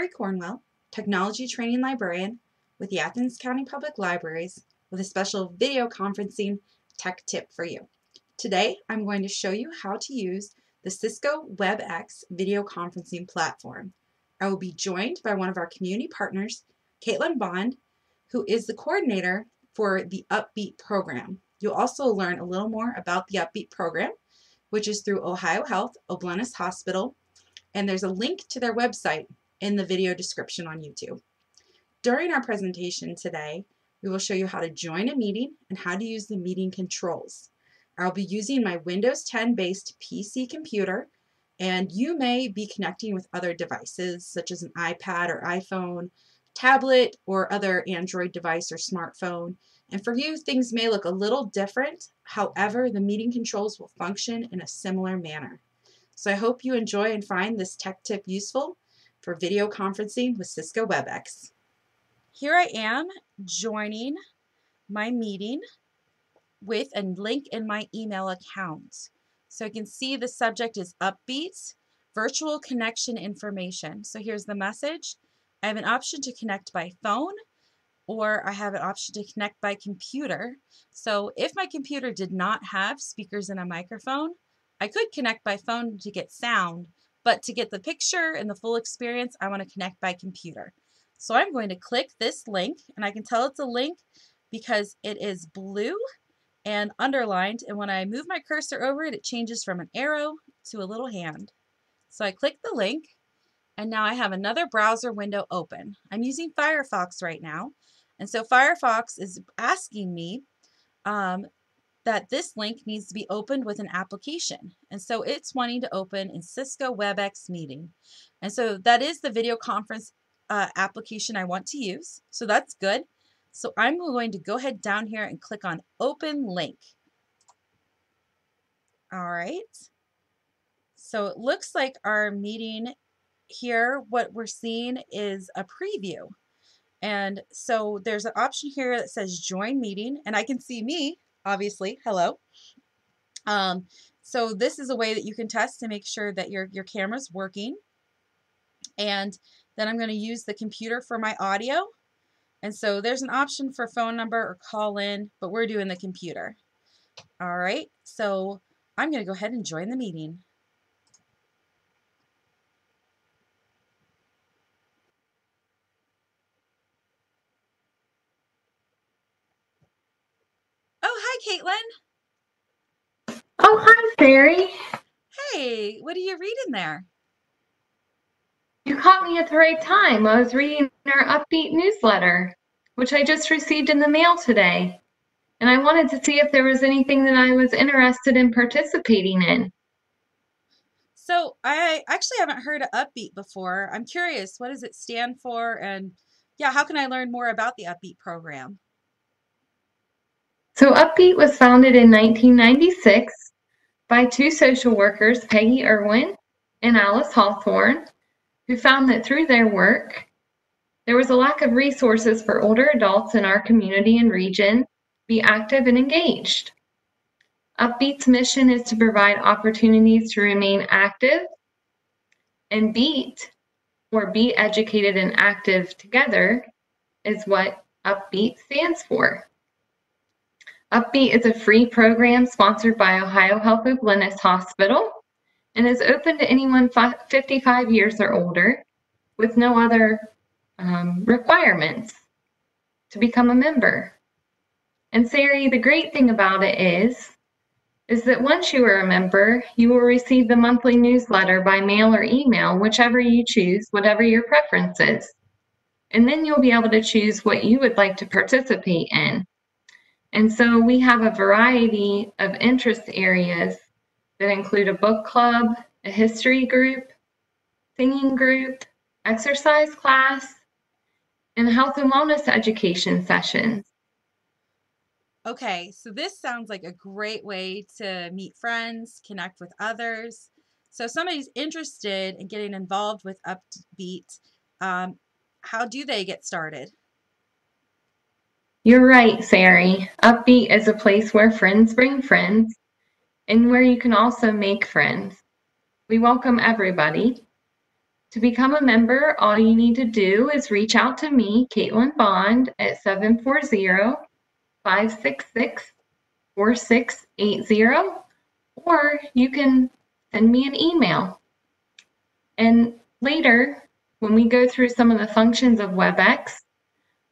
Sarie Cornwell, Technology Training Librarian with the Athens County Public Libraries with a special video conferencing tech tip for you. Today, I'm going to show you how to use the Cisco WebEx video conferencing platform. I will be joined by one of our community partners, Caitlin Bond, who is the coordinator for the Upbeat program. You'll also learn a little more about the Upbeat program, which is through Ohio Health, O'Bleness Hospital, and there's a link to their website in the video description on YouTube. During our presentation today, we will show you how to join a meeting and how to use the meeting controls. I'll be using my Windows 10 based PC computer and you may be connecting with other devices such as an iPad or iPhone, tablet, or other Android device or smartphone. And for you, things may look a little different. However, the meeting controls will function in a similar manner. So I hope you enjoy and find this tech tip useful for video conferencing with Cisco WebEx. Here I am joining my meeting with a link in my email account. So I can see the subject is Upbeat, virtual connection information. So here's the message. I have an option to connect by phone or I have an option to connect by computer. So if my computer did not have speakers and a microphone, I could connect by phone to get sound, but to get the picture and the full experience, I want to connect by computer. So I'm going to click this link, and I can tell it's a link because it is blue and underlined, and when I move my cursor over it, it changes from an arrow to a little hand. So I click the link, and now I have another browser window open. I'm using Firefox right now, and so Firefox is asking me um, that this link needs to be opened with an application. And so it's wanting to open in Cisco WebEx meeting. And so that is the video conference uh, application I want to use. So that's good. So I'm going to go ahead down here and click on open link. All right. So it looks like our meeting here, what we're seeing is a preview. And so there's an option here that says join meeting and I can see me obviously. Hello. Um, so this is a way that you can test to make sure that your, your camera's working. And then I'm going to use the computer for my audio. And so there's an option for phone number or call in, but we're doing the computer. All right, so I'm going to go ahead and join the meeting. Caitlin. Sarie. Hey, what are you reading there? You caught me at the right time. I was reading our Upbeat newsletter, which I just received in the mail today. And I wanted to see if there was anything that I was interested in participating in. So, I actually haven't heard of Upbeat before. I'm curious, what does it stand for? And yeah, how can I learn more about the Upbeat program? So Upbeat was founded in 1996 by two social workers, Peggy Irwin and Alice Hawthorne, who found that through their work, there was a lack of resources for older adults in our community and region to be active and engaged. Upbeat's mission is to provide opportunities to remain active and beat or be educated and active together is what Upbeat stands for. Upbeat is a free program sponsored by Ohio Health O'Bleness Hospital and is open to anyone 55 years or older with no other um, requirements to become a member. And Sarie, the great thing about it is, is that once you are a member, you will receive the monthly newsletter by mail or email, whichever you choose, whatever your preference is. And then you'll be able to choose what you would like to participate in. And so we have a variety of interest areas that include a book club, a history group, singing group, exercise class, and health and wellness education sessions. Okay, so this sounds like a great way to meet friends, connect with others. So if somebody's interested in getting involved with Upbeat, um, how do they get started? You're right, Sarie. Upbeat is a place where friends bring friends and where you can also make friends. We welcome everybody. To become a member, all you need to do is reach out to me, Caitlin Bond, at 740 566 4680, or you can send me an email. And later, when we go through some of the functions of WebEx,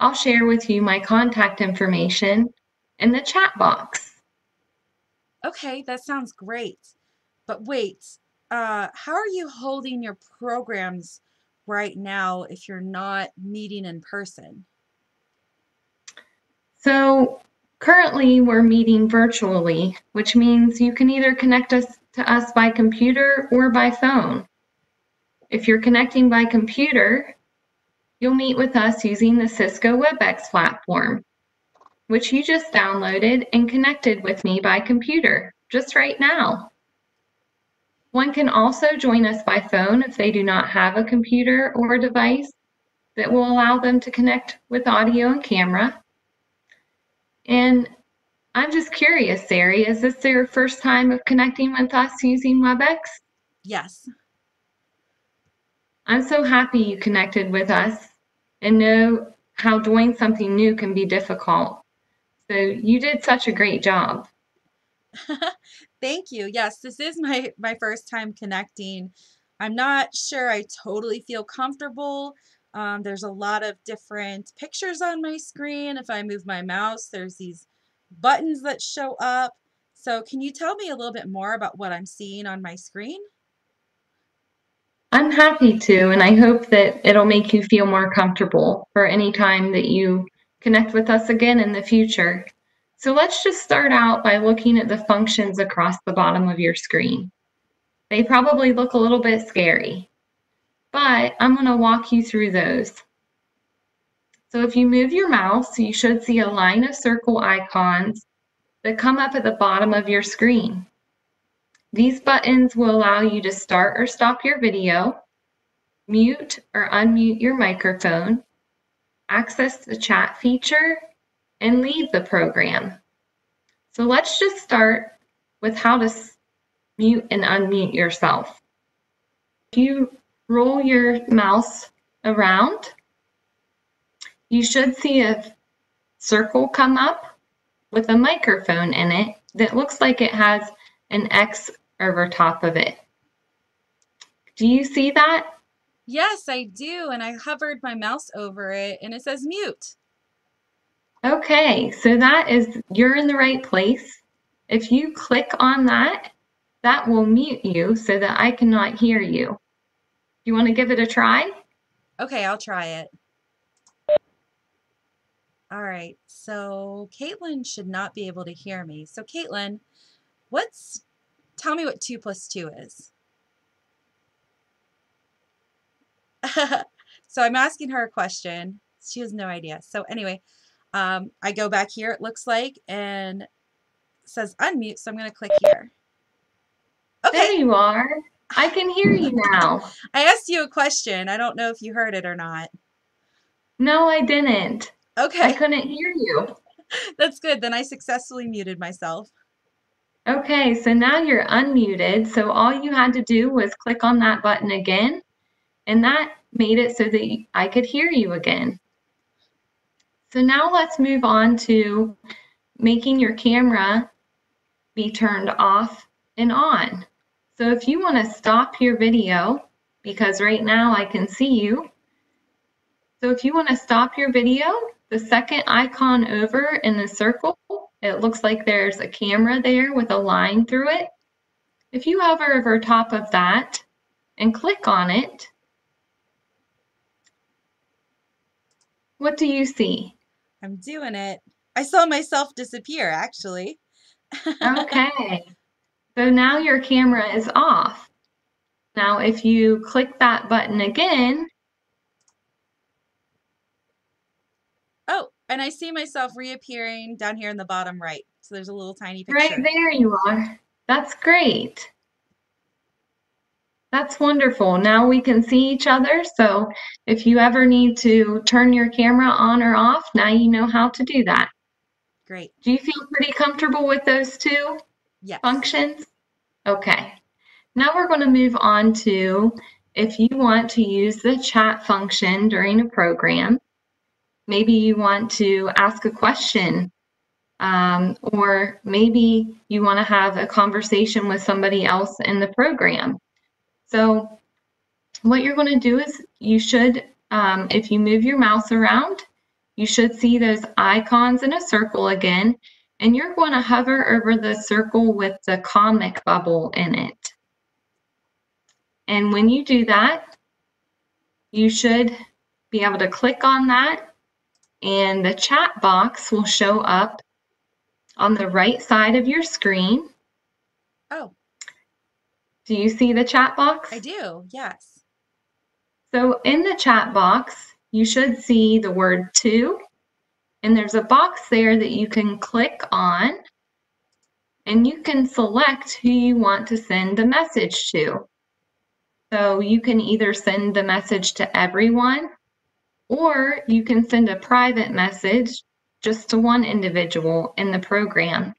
I'll share with you my contact information in the chat box. Okay, that sounds great. But wait, uh, how are you holding your programs right now if you're not meeting in person? So currently we're meeting virtually, which means you can either connect us to us by computer or by phone. If you're connecting by computer, you'll meet with us using the Cisco WebEx platform, which you just downloaded and connected with me by computer just right now. One can also join us by phone if they do not have a computer or a device that will allow them to connect with audio and camera. And I'm just curious, Sarie, is this your first time of connecting with us using WebEx? Yes. I'm so happy you connected with us and know how doing something new can be difficult. So you did such a great job. Thank you. Yes, this is my, my first time connecting. I'm not sure I totally feel comfortable. Um, there's a lot of different pictures on my screen. If I move my mouse, there's these buttons that show up. So can you tell me a little bit more about what I'm seeing on my screen? I'm happy to, and I hope that it'll make you feel more comfortable for any time that you connect with us again in the future. So let's just start out by looking at the functions across the bottom of your screen. They probably look a little bit scary, but I'm going to walk you through those. So if you move your mouse, you should see a line of circle icons that come up at the bottom of your screen. These buttons will allow you to start or stop your video, mute or unmute your microphone, access the chat feature, and leave the program. So let's just start with how to mute and unmute yourself. If you roll your mouse around, you should see a circle come up with a microphone in it that looks like it has an X over top of it. Do you see that? Yes, I do. And I hovered my mouse over it and it says mute. Okay, so that is, you're in the right place. If you click on that, that will mute you so that I cannot hear you. You want to give it a try? Okay, I'll try it. All right, so Caitlin should not be able to hear me. So Caitlin, what's Tell me what 2 plus 2 is. so I'm asking her a question. She has no idea. So anyway, um, I go back here, it looks like, and says unmute, so I'm going to click here. Okay. There you are. I can hear you now. I asked you a question. I don't know if you heard it or not. No, I didn't. Okay. I couldn't hear you. That's good. Then I successfully muted myself. Okay, so now you're unmuted. So all you had to do was click on that button again, and that made it so that I could hear you again. So now let's move on to making your camera be turned off and on. So if you want to stop your video, because right now I can see you. So if you want to stop your video, the second icon over in the circle it looks like there's a camera there with a line through it. If you hover over top of that and click on it, what do you see? I'm doing it. I saw myself disappear, actually. okay. So now your camera is off. Now, if you click that button again, And I see myself reappearing down here in the bottom right. So there's a little tiny picture. Right there you are. That's great. That's wonderful. Now we can see each other. So if you ever need to turn your camera on or off, now you know how to do that. Great. Do you feel pretty comfortable with those two yes. functions? Okay. Now we're going to move on to if you want to use the chat function during a program, maybe you want to ask a question, um, or maybe you want to have a conversation with somebody else in the program. So what you're going to do is you should, um, if you move your mouse around, you should see those icons in a circle again, and you're going to hover over the circle with the comic bubble in it. And when you do that, you should be able to click on that and the chat box will show up on the right side of your screen. Oh. Do you see the chat box? I do, yes. So in the chat box, you should see the word to, and there's a box there that you can click on, and you can select who you want to send the message to. So you can either send the message to everyone, or you can send a private message just to one individual in the program.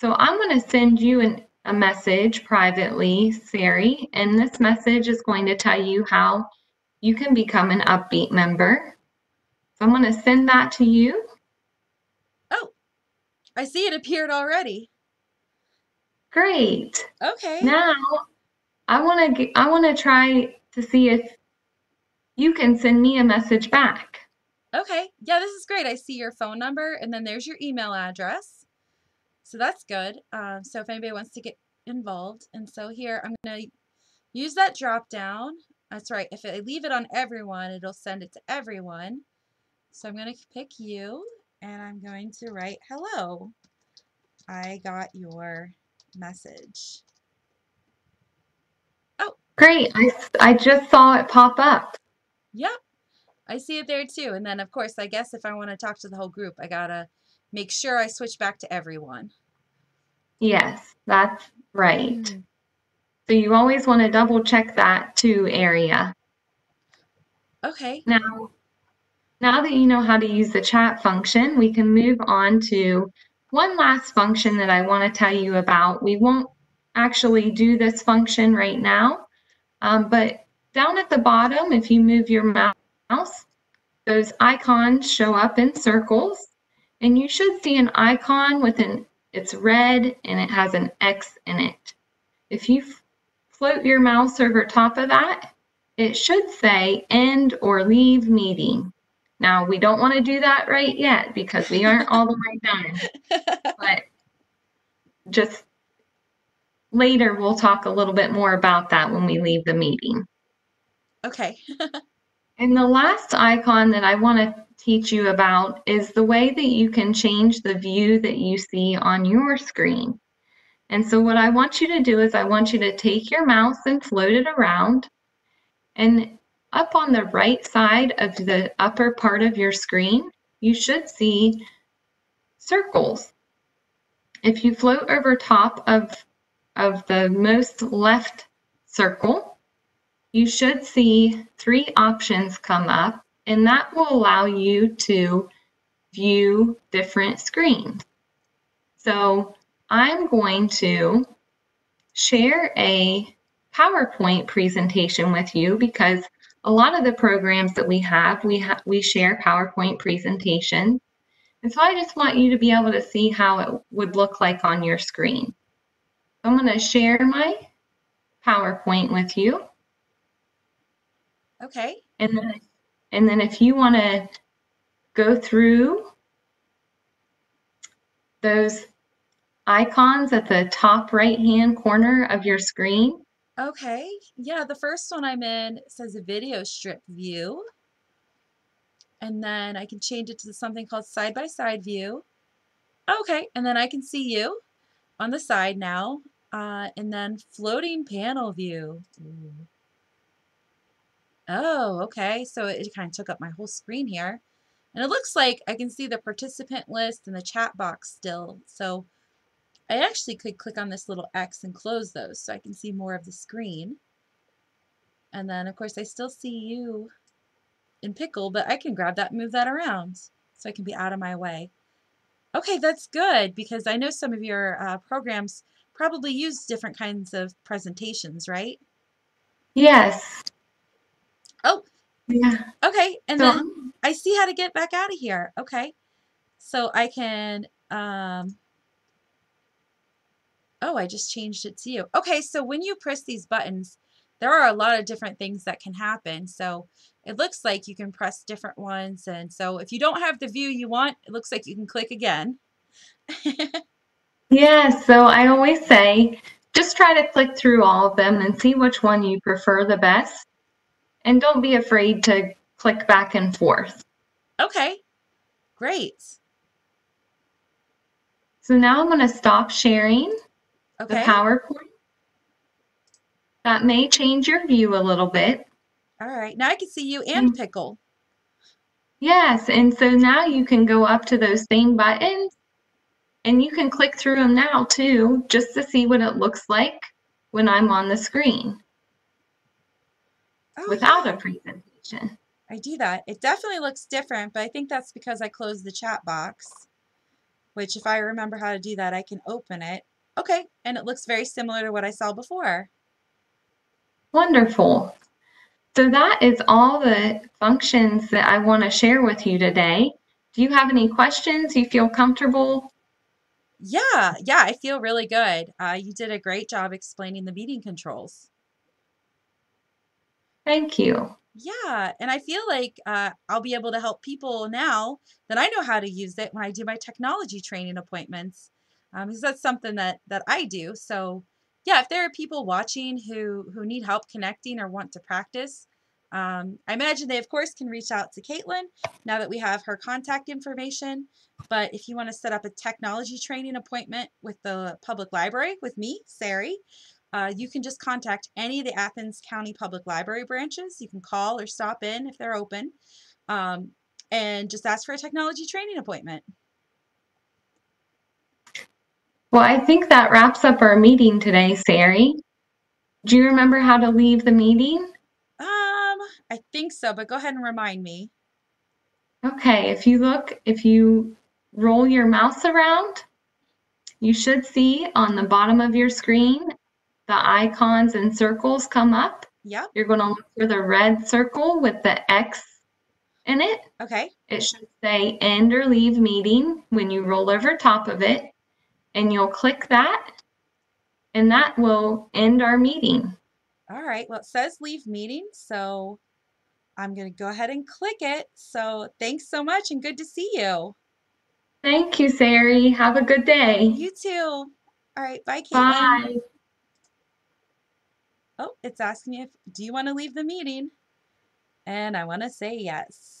So I'm going to send you an, a message privately, Sarie, and this message is going to tell you how you can become an Upbeat member. So I'm going to send that to you. Oh, I see it appeared already. Great. Okay. Now I want to I want to try to see if you can send me a message back. Okay. Yeah, this is great. I see your phone number and then there's your email address. So that's good. Um, so if anybody wants to get involved. And so here I'm going to use that drop down that's right. If I leave it on everyone, it'll send it to everyone. So I'm going to pick you and I'm going to write, hello, I got your message. Oh. Great. I, I just saw it pop up. Yep. I see it there too. And then, of course, I guess if I want to talk to the whole group, I got to make sure I switch back to everyone. Yes, that's right. Mm. So you always want to double check that to area. Okay. Now, now that you know how to use the chat function, we can move on to one last function that I want to tell you about. We won't actually do this function right now, um, but down at the bottom, if you move your mouse, those icons show up in circles, and you should see an icon with an, it's red and it has an X in it. If you float your mouse over top of that, it should say end or leave meeting. Now, we don't want to do that right yet because we aren't all the way done. But just later, we'll talk a little bit more about that when we leave the meeting. Okay. and the last icon that I want to teach you about is the way that you can change the view that you see on your screen. And so what I want you to do is I want you to take your mouse and float it around. And up on the right side of the upper part of your screen, you should see circles. If you float over top of, of the most left circle, you should see three options come up, and that will allow you to view different screens. So I'm going to share a PowerPoint presentation with you because a lot of the programs that we have, we, ha we share PowerPoint presentations. And so I just want you to be able to see how it would look like on your screen. I'm going to share my PowerPoint with you. Okay. And then, and then if you want to go through those icons at the top right hand corner of your screen. Okay, yeah, the first one I'm in says a video strip view. And then I can change it to something called side-by-side -side view. Okay, and then I can see you on the side now. Uh, and then floating panel view. Ooh. Oh, okay, so it kind of took up my whole screen here. And it looks like I can see the participant list and the chat box still. So I actually could click on this little X and close those so I can see more of the screen. And then, of course, I still see you in Pickle, but I can grab that move that around so I can be out of my way. Okay, that's good because I know some of your uh, programs probably use different kinds of presentations, right? Yes. Oh. Yeah. Okay, and So then I see how to get back out of here. Okay. So I can, um, oh, I just changed it to you. Okay, so when you press these buttons, there are a lot of different things that can happen. So it looks like you can press different ones. And so if you don't have the view you want, it looks like you can click again. yeah, so I always say just try to click through all of them and see which one you prefer the best. And don't be afraid to click back and forth. Okay, great. So now I'm going to stop sharing the PowerPoint. That may change your view a little bit. all right. Now I can see you and Mm. Pickle. Yes, and so now you can go up to those same buttons and you can click through them now too, just to see what it looks like when I'm on the screen Oh, without yeah. a presentation. I do that. It definitely looks different, but I think that's because I closed the chat box, which if I remember how to do that, I can open it. Okay, and it looks very similar to what I saw before. Wonderful. So that is all the functions that I want to share with you today. Do you have any questions? You feel comfortable? Yeah, yeah, I feel really good. Uh, you did a great job explaining the meeting controls. Thank you. Yeah, and I feel like uh, I'll be able to help people now that I know how to use it when I do my technology training appointments, um, because that's something that that I do. So, yeah, if there are people watching who who need help connecting or want to practice, um, I imagine they of course can reach out to Caitlin now that we have her contact information. But if you want to set up a technology training appointment with the public library with me, Sarie, uh, you can just contact any of the Athens County Public Library branches. You can call or stop in if they're open um, and just ask for a technology training appointment. Well, I think that wraps up our meeting today, Sarie. Do you remember how to leave the meeting? Um, I think so, but go ahead and remind me. Okay, if you look, if you roll your mouse around, you should see on the bottom of your screen the icons and circles come up. Yep. You're going to look for the red circle with the X in it. Okay. It should say end or leave meeting when you roll over top of it, and you'll click that, and that will end our meeting. All right. Well, it says leave meeting, so I'm going to go ahead and click it. So thanks so much and good to see you. Thank you, Sarie. Have a good day. You too. All right. Bye, Caitlin. Bye. Oh, it's asking me if, do you want to leave the meeting? And I want to say yes.